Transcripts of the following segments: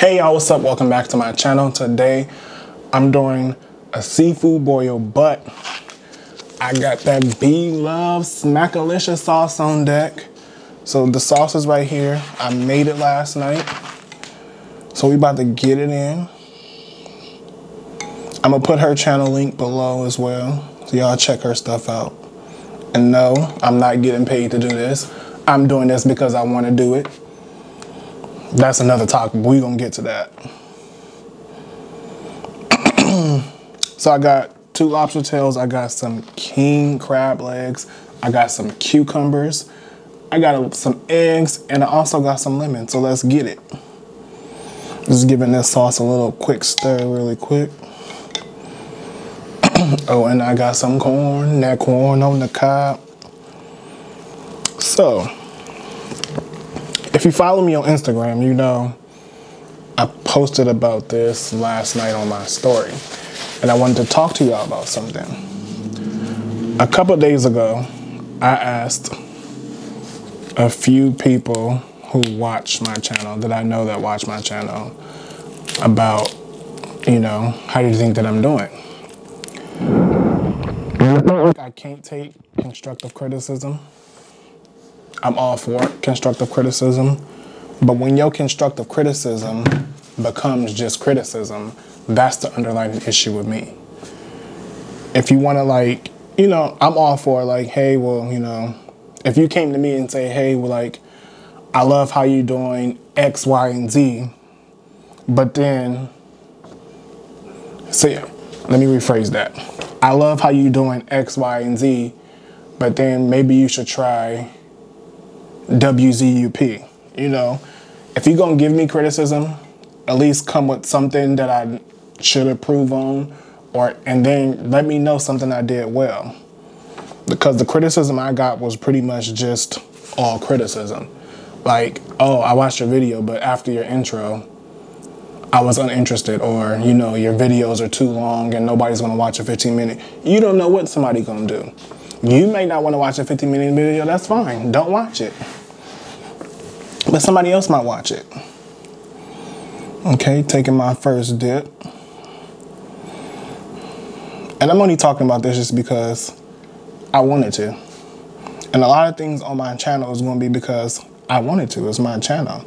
Hey y'all, what's up? Welcome back to my channel. Today, I'm doing a seafood boil, but I got that B-Love Smackalicious sauce on deck. So the sauce is right here. I made it last night. So we about to get it in. I'm gonna put her channel link below as well. So y'all check her stuff out. And no, I'm not getting paid to do this. I'm doing this because I wanna do it. That's another topic, we gonna get to that. so I got two lobster tails, I got some king crab legs, I got some cucumbers, I got some eggs, and I also got some lemon, so let's get it. Just giving this sauce a little quick stir really quick. oh, and I got some corn, that corn on the cob. So, if you follow me on Instagram, you know I posted about this last night on my story. And I wanted to talk to y'all about something. A couple days ago, I asked a few people who watch my channel, that I know that watch my channel, about, you know, how do you think that I'm doing? I can't take constructive criticism. I'm all for constructive criticism. But when your constructive criticism becomes just criticism, that's the underlying issue with me. If you want to, like, you know, I'm all for, like, hey, well, you know, if you came to me and say, hey, well, like, I love how you're doing X, Y, and Z, but then, see, let me rephrase that. I love how you're doing X, Y, and Z, but then maybe you should try WZUP. You know, if you're gonna give me criticism, at least come with something that I should improve on, or and then let me know something I did well. Because the criticism I got was pretty much just all criticism. Like, oh, I watched your video, but after your intro, I was uninterested, or you know, your videos are too long and nobody's gonna watch a 15 minute. You don't know what somebody gonna do. You may not want to watch a 15 minute video, that's fine. Don't watch it. But somebody else might watch it. Okay, taking my first dip. And I'm only talking about this just because I wanted to. And a lot of things on my channel is going to be because I wanted to. It's my channel.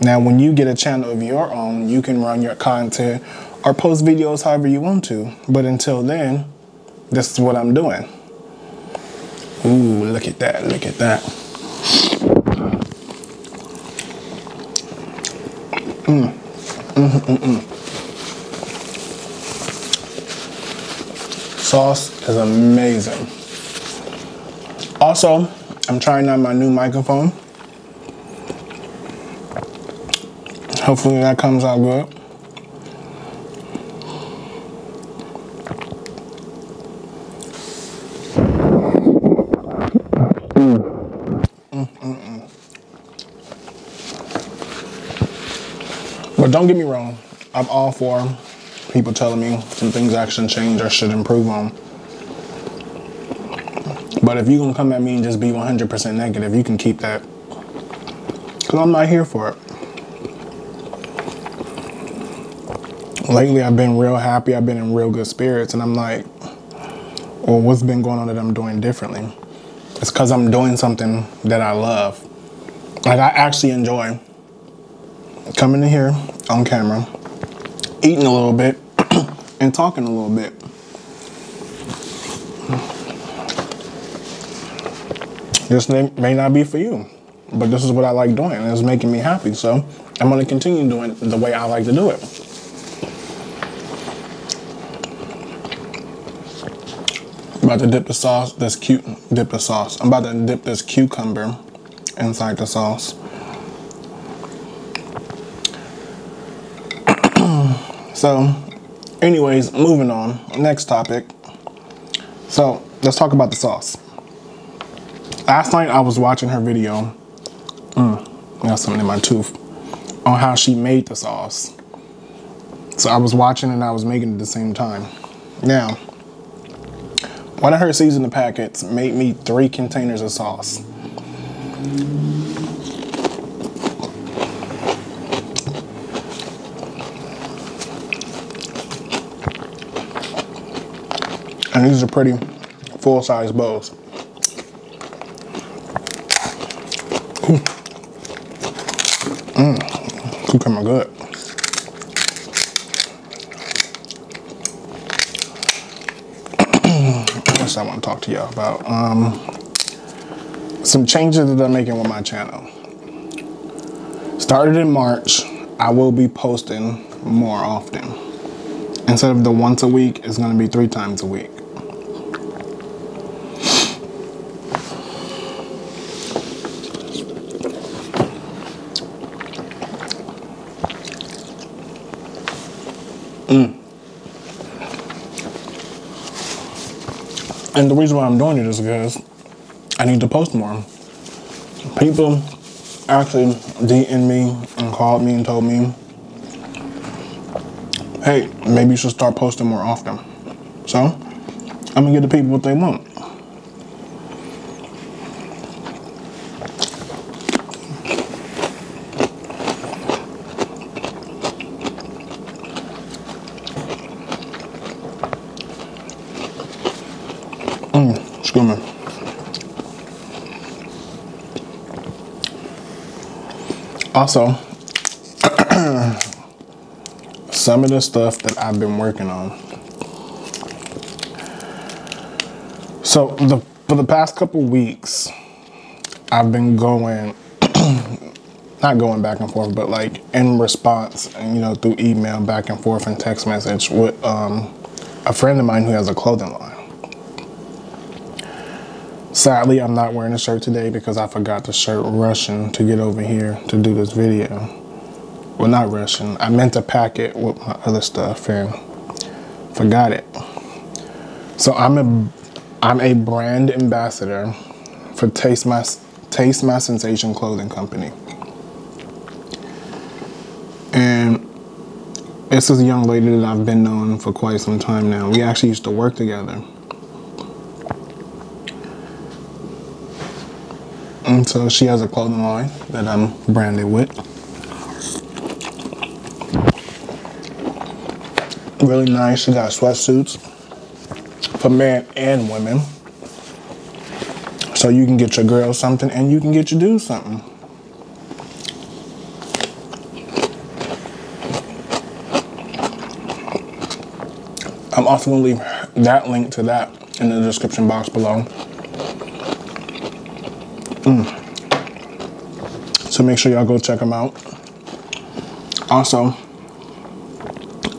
Now, when you get a channel of your own, you can run your content or post videos however you want to. But until then, this is what I'm doing. Ooh, look at that, look at that. Mm. Mm -mm -mm. Sauce is amazing. Also, I'm trying out my new microphone. Hopefully that comes out good. But don't get me wrong, I'm all for people telling me some things I should change or should improve on. But if you're gonna come at me and just be 100% negative, you can keep that. Cause I'm not here for it. Lately, I've been real happy. I've been in real good spirits, and I'm like, well, what's been going on that I'm doing differently? It's because I'm doing something that I love. Like, I actually enjoy coming in here on camera, eating a little bit, and talking a little bit. This may not be for you, but this is what I like doing, and it's making me happy. So I'm going to continue doing it the way I like to do it. About to dip the sauce, this cute, dip the sauce. I'm about to dip this cucumber inside the sauce. So, anyways, moving on. Next topic. So, let's talk about the sauce. Last night I was watching her video. Mm, got something in my tooth. On how she made the sauce. So I was watching and I was making it at the same time. Now, one of her seasoning packets made me three containers of sauce. And these are pretty full-size bows. Mmm, cucumber good. what I want to talk to y'all about? Um, some changes that I'm making with my channel. Started in March, I will be posting more often. Instead of the once a week, it's gonna be three times a week. Reason why I'm doing it is because I need to post more. People actually DM me and called me and told me, hey, maybe you should start posting more often. So, I'm gonna give the people what they want. Mmm, excuse me. Also, some of the stuff that I've been working on. So the for the past couple weeks, I've been going, not going back and forth, but like in response, and you know, through email, back and forth, and text message with um, a friend of mine who has a clothing line. Sadly, I'm not wearing a shirt today because I forgot the shirt rushing to get over here to do this video. Well, not rushing. I meant to pack it with my other stuff and forgot it. So I'm a I'm a brand ambassador for Taste My Taste My Sensation Clothing Company. And this is a young lady that I've been known for quite some time now. We actually used to work together. And so she has a clothing line that I'm branded with. Really nice. She got sweatsuits for men and women. So you can get your girl something and you can get your dude something. I'm also going to leave that link to that in the description box below. Mm. So make sure y'all go check them out. Also,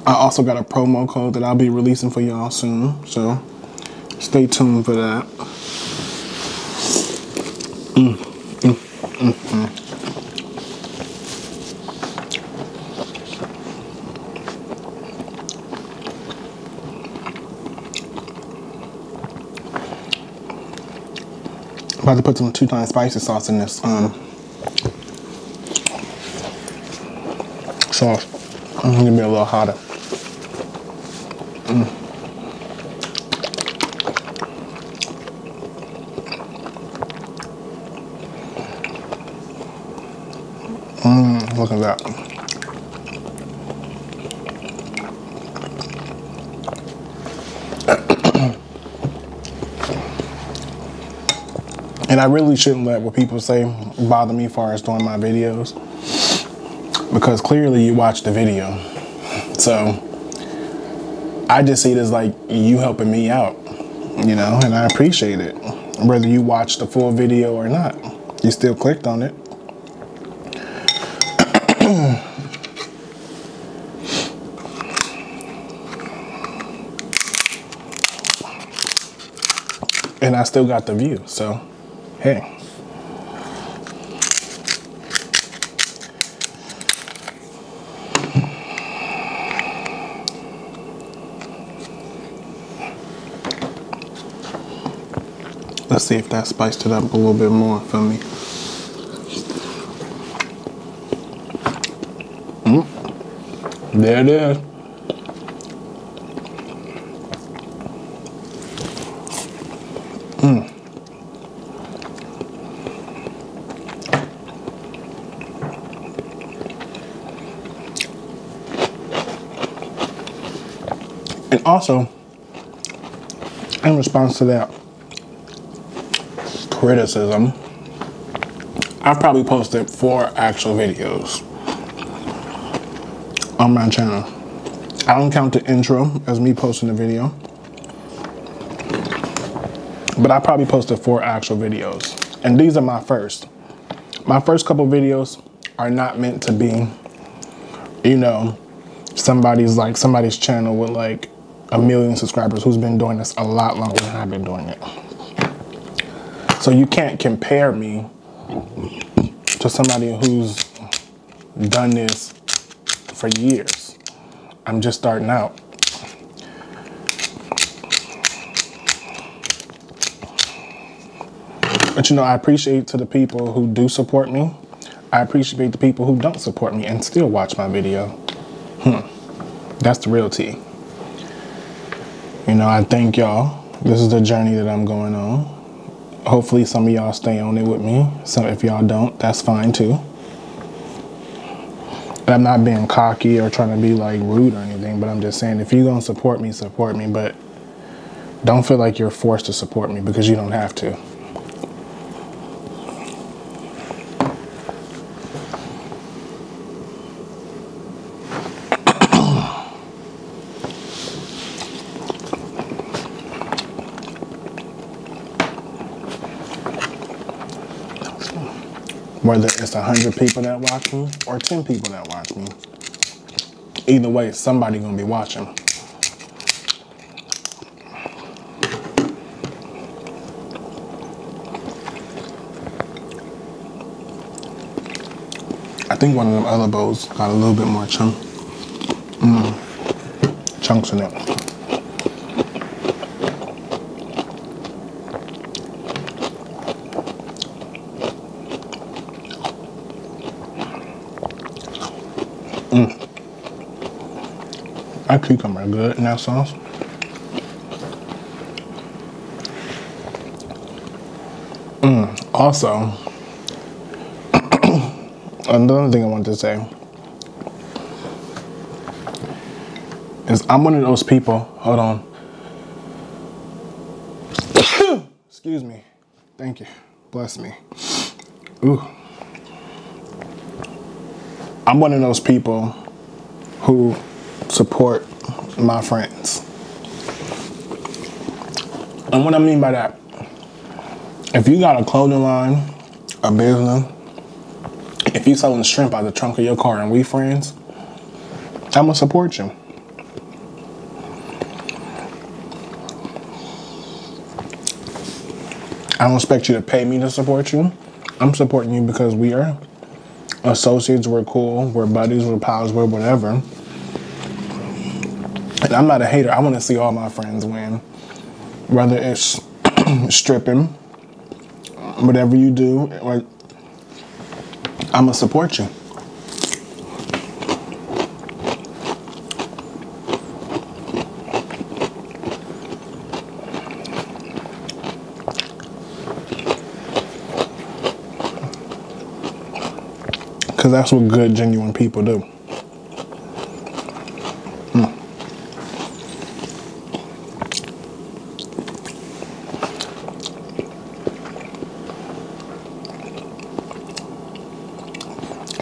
I also got a promo code that I'll be releasing for y'all soon. So stay tuned for that. Mm, mm, mm. about to put some two times spicy sauce in this um, sauce. It's gonna be a little hotter. Mm. Mm, look at that. And I really shouldn't let what people say bother me as far as doing my videos. Because clearly you watch the video. So I just see it as like you helping me out, you know, and I appreciate it. Whether you watch the full video or not, you still clicked on it. and I still got the view, so hey. Let's see if that spiced it up a little bit more for me. Mm. There it is. And also, in response to that criticism, I've probably posted four actual videos on my channel. I don't count the intro as me posting the video, but I probably posted four actual videos. And these are my first. My first couple videos are not meant to be, you know, somebody's like somebody's channel with like a million subscribers who's been doing this a lot longer than I've been doing it. So you can't compare me to somebody who's done this for years. I'm just starting out. But you know, I appreciate to the people who do support me. I appreciate the people who don't support me and still watch my video. Hmm. That's the real tea. You know, I thank y'all. This is the journey that I'm going on. Hopefully some of y'all stay on it with me. So if y'all don't, that's fine too. And I'm not being cocky or trying to be like rude or anything, but I'm just saying if you're gonna support me, support me, but don't feel like you're forced to support me because you don't have to. Whether it's 100 people that watch me or 10 people that watch me. Either way, somebody gonna be watching. I think one of them other bowls got a little bit more chunk, mm, chunks in it. That cucumber good in that sauce. Mm, also, another thing I wanted to say is I'm one of those people. Hold on. Excuse me. Thank you. Bless me. Ooh. I'm one of those people who support my friends. And what I mean by that, if you got a clothing line, a business, if you selling shrimp out the trunk of your car and we friends, I'm gonna support you. I don't expect you to pay me to support you. I'm supporting you because we are associates, we're cool, we're buddies, we're pals, we're whatever. And I'm not a hater. I want to see all my friends win. Whether it's stripping, whatever you do, or I'm to support you. Because that's what good, genuine people do.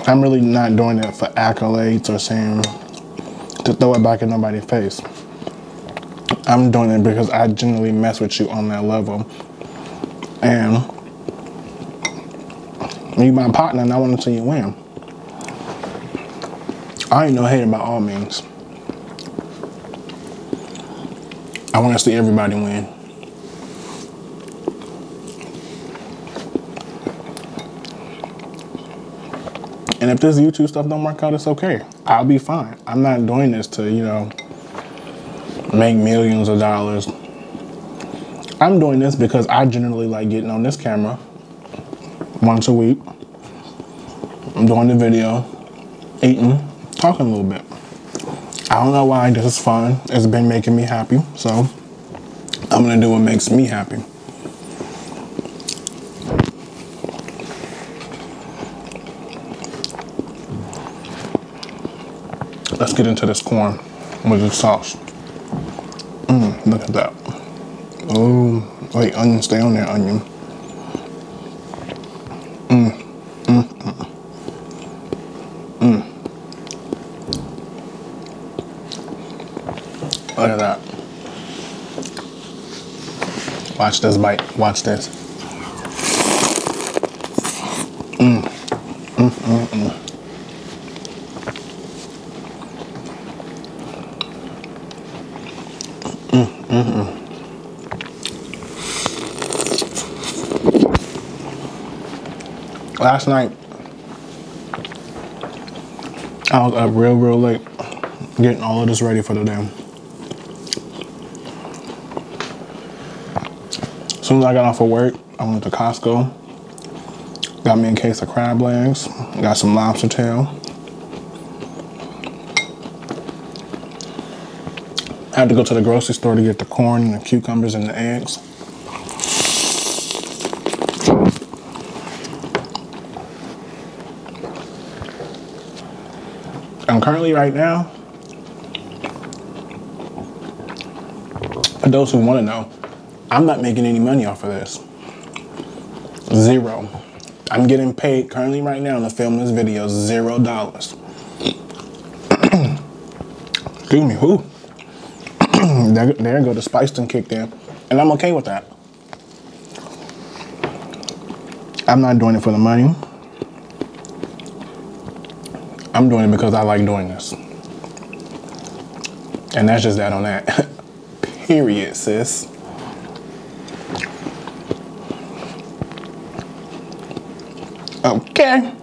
I'm really not doing it for accolades or saying to throw it back in nobody's face. I'm doing it because I genuinely mess with you on that level. And you my partner and I want to see you win. I ain't no hater by all means. I want to see everybody win. And if this YouTube stuff don't work out, it's okay. I'll be fine. I'm not doing this to, you know, make millions of dollars. I'm doing this because I generally like getting on this camera once a week. I'm doing the video, eating, talking a little bit. I don't know why, this is fun. It's been making me happy, so I'm gonna do what makes me happy. Let's get into this corn with the sauce. Mmm, look at that. Oh, wait, onion, stay on there, onion. Mmm, mmm, mmm. Mmm. Look at that. Watch this bite. Watch this. Mmm. Mmm, mmm, mmm. Last night, I was up real, real late getting all of this ready for the day. As soon as I got off of work, I went to Costco, got me a case of crab legs, got some lobster tail. I had to go to the grocery store to get the corn and the cucumbers and the eggs. I'm currently right now, for those who want to know, I'm not making any money off of this. Zero. I'm getting paid currently right now to film this video zero dollars. Excuse me, who? There, there go the spice done kicked in. And I'm okay with that. I'm not doing it for the money. I'm doing it because I like doing this. And that's just that on that. Period, sis. Okay.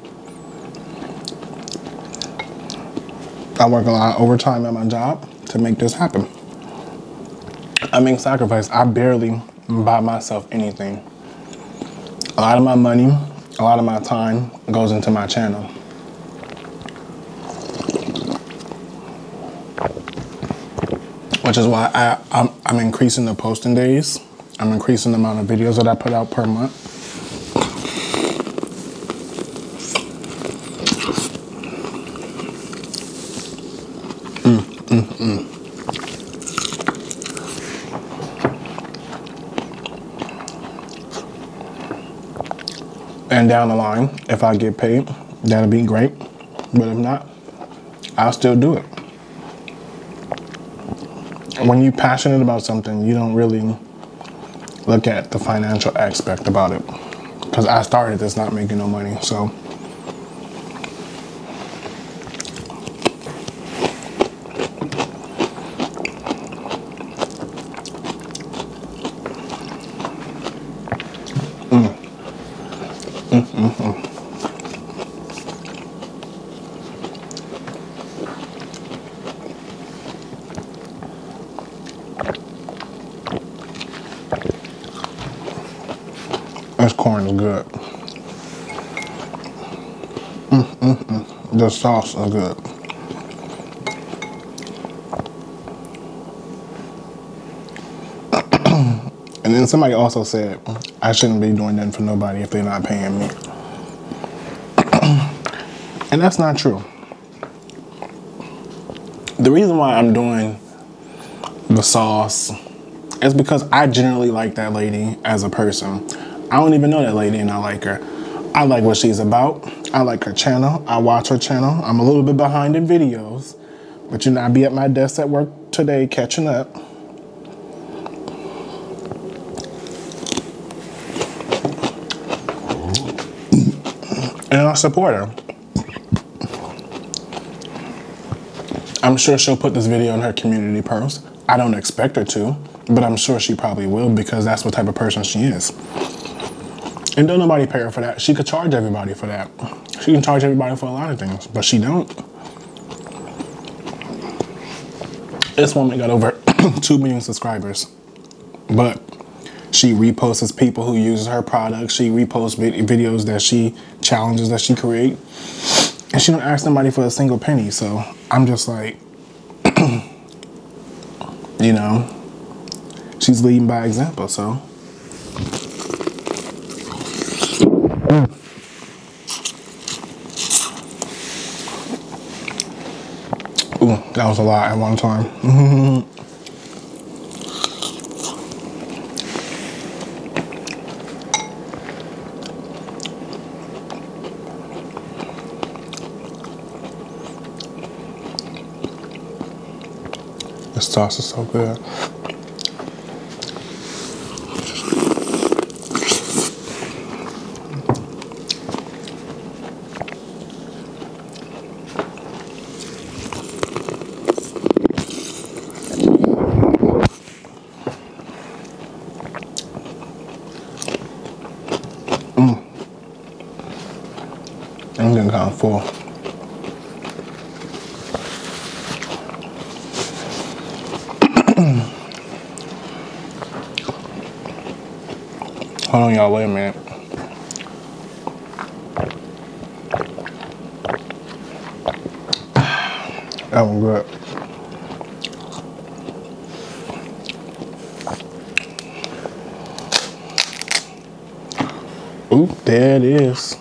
I work a lot of overtime at my job to make this happen. I make sacrifice. I barely buy myself anything. A lot of my money, a lot of my time goes into my channel. Which is why I, I'm, I'm increasing the posting days. I'm increasing the amount of videos that I put out per month. Down the line, if I get paid, that'll be great. But if not, I'll still do it. When you're passionate about something, you don't really look at the financial aspect about it. Because I started this not making no money, so. Mm. This corn is good. Mm, mm, mm. The sauce is good. and then somebody also said, I shouldn't be doing nothing for nobody if they're not paying me. and that's not true. The reason why I'm doing the sauce is because I generally like that lady as a person. I don't even know that lady and I like her. I like what she's about. I like her channel. I watch her channel. I'm a little bit behind in videos, but you know, I be at my desk at work today catching up. And I support her. I'm sure she'll put this video in her community post. I don't expect her to, but I'm sure she probably will because that's what type of person she is. And don't nobody pay her for that. She could charge everybody for that. She can charge everybody for a lot of things, but she don't. This woman got over 2 million subscribers, but she reposts people who uses her products. She reposts videos that she challenges that she create. And she don't ask somebody for a single penny. So I'm just like, you know, she's leading by example. So Ooh, that was a lot at one time. sauce is so good. Mm. I'm getting kind of full. Hold on, y'all. Wait a minute. That one good. Oop, there it is.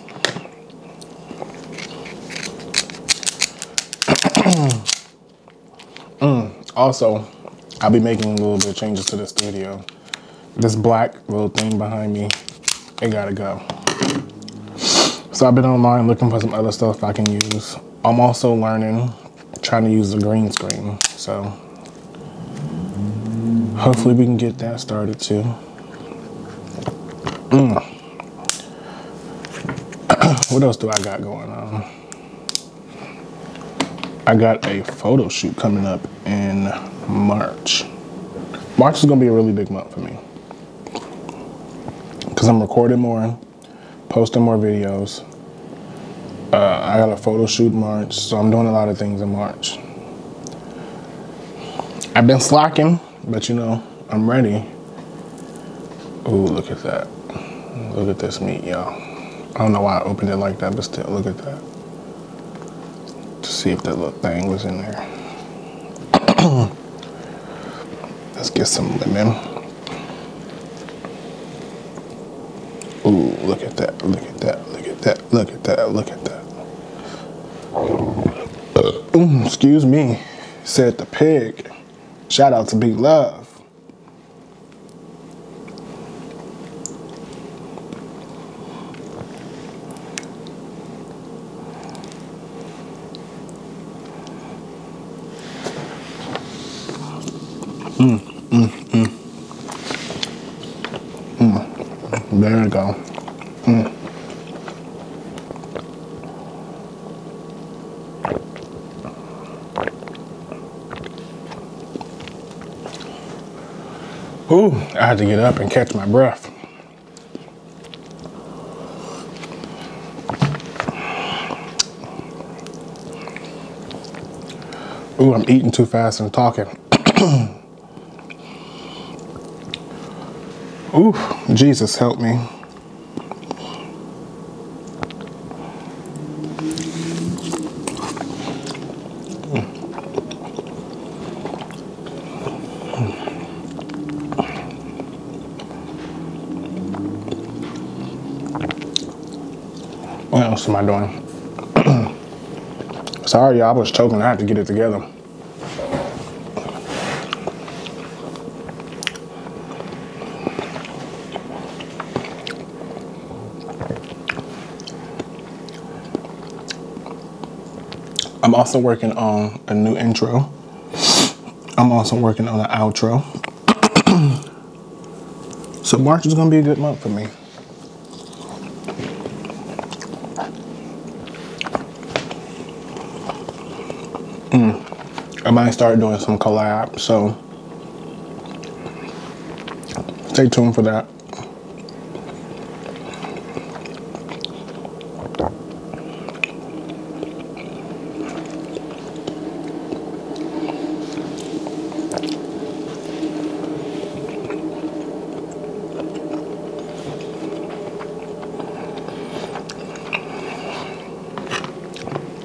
Mm, also, I'll be making a little bit of changes to the studio. This black little thing behind me, it gotta go. So I've been online looking for some other stuff I can use. I'm also learning, trying to use the green screen. So hopefully we can get that started too. Mm. what else do I got going on? I got a photo shoot coming up in March. March is gonna be a really big month for me. Cause I'm recording more, posting more videos. Uh, I got a photo shoot March, so I'm doing a lot of things in March. I've been slacking, but you know, I'm ready. Ooh, look at that. Look at this meat, y'all. I don't know why I opened it like that, but still, look at that to see if that little thing was in there. Let's get some lemon. Ooh, look at that, look at that, look at that, look at that, look at that. Ooh, excuse me, said the pig. Shout out to B Love. Mm, mm, mm. Mm. There you go. Mm. Ooh, I had to get up and catch my breath. Ooh, I'm eating too fast and talking. Ooh, Jesus help me. What else am I doing? Sorry, y'all, I was choking. I had to get it together. I'm also working on a new intro. I'm also working on an outro. so March is gonna be a good month for me. Might start doing some collab, so stay tuned for that.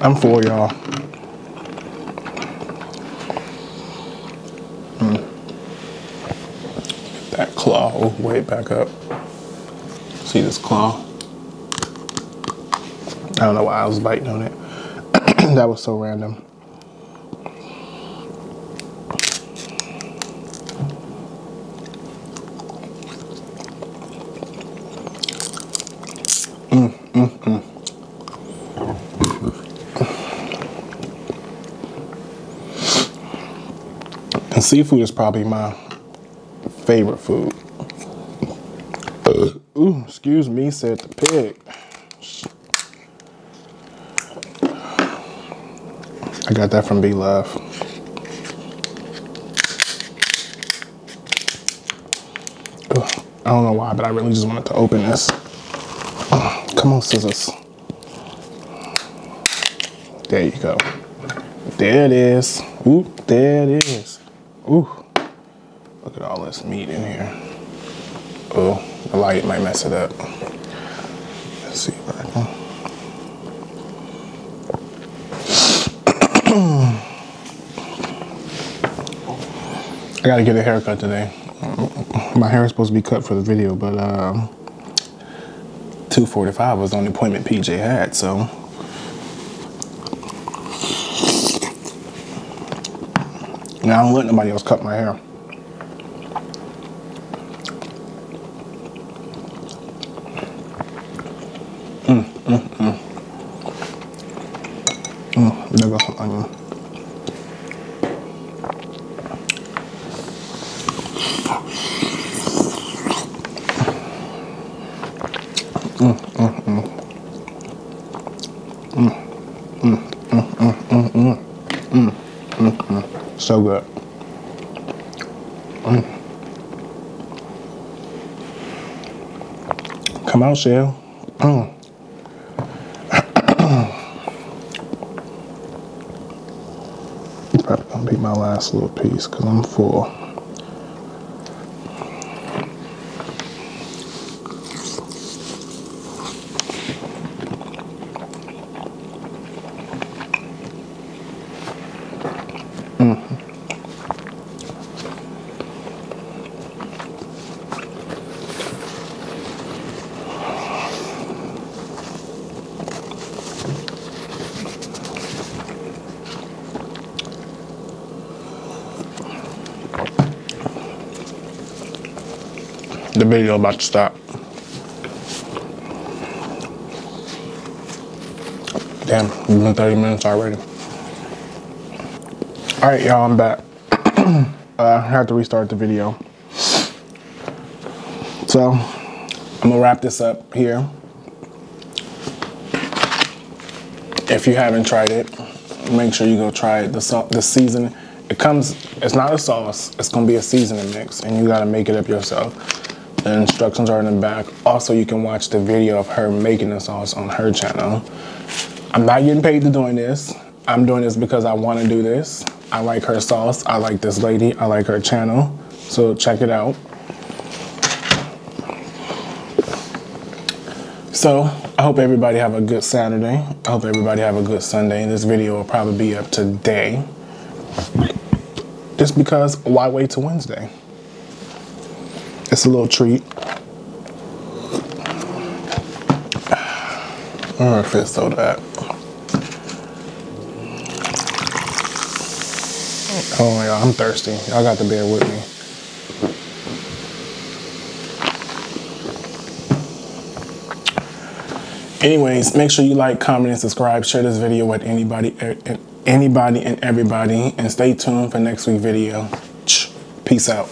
I'm full, y'all. Mm. That claw, oh, way back up. See this claw? I don't know why I was biting on it. that was so random. Mm, mm, mm. And seafood is probably my favorite food. Ooh, excuse me, said the pig. I got that from B Love. I don't know why, but I really just wanted to open this. Come on, scissors. There you go. There it is. Ooh, there it is. Ooh. Look at all this meat in here. Oh, the light might mess it up. Let's see I. I gotta get a haircut today. My hair is supposed to be cut for the video, but um, 245 was the only appointment PJ had, so. Now I don't let nobody else cut my hair. mm, mm. never hot. Mm, mm, mm. Mm, mm, mm, mm, mm, mm. Mm, mm, mm. So good. Mm. Come on, Shell. Mm. Last little piece because I'm full. the video about to stop. Damn, it's been 30 minutes already. All right, y'all, I'm back. uh, I have to restart the video. So, I'm gonna wrap this up here. If you haven't tried it, make sure you go try it. The, the season, it comes, it's not a sauce, it's gonna be a seasoning mix, and you gotta make it up yourself. The instructions are in the back. Also, you can watch the video of her making the sauce on her channel. I'm not getting paid to doing this. I'm doing this because I want to do this. I like her sauce. I like this lady. I like her channel. So check it out. So I hope everybody have a good Saturday. I hope everybody have a good Sunday. This video will probably be up today. Just because why wait till Wednesday? It's a little treat. Or if it's so that. Oh my god, I'm thirsty. Y'all got to bear with me. Anyways, make sure you like, comment, and subscribe. Share this video with anybody, er, er, anybody and everybody. And stay tuned for next week's video. Peace out.